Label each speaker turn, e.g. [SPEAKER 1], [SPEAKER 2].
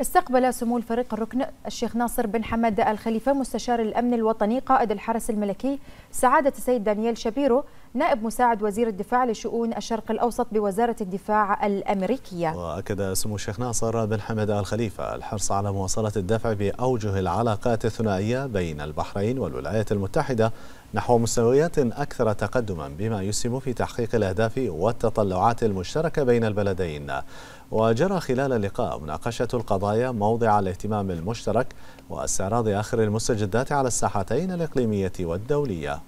[SPEAKER 1] استقبل سمو الفريق الركن الشيخ ناصر بن حمد الخليفة مستشار الأمن الوطني قائد الحرس الملكي سعادة السيد دانييل شابيرو نائب مساعد وزير الدفاع لشؤون الشرق الأوسط بوزارة الدفاع الأمريكية.
[SPEAKER 2] وأكد سمو الشيخ ناصر بن حمد الخليفة الحرص على مواصلة الدفع بأوجه العلاقات الثنائية بين البحرين والولايات المتحدة نحو مستويات أكثر تقدما بما يسهم في تحقيق الأهداف والتطلعات المشتركة بين البلدين. وجرى خلال اللقاء مناقشة القضايا موضع الاهتمام المشترك واستعراض آخر المستجدات على الساحتين الإقليمية والدولية.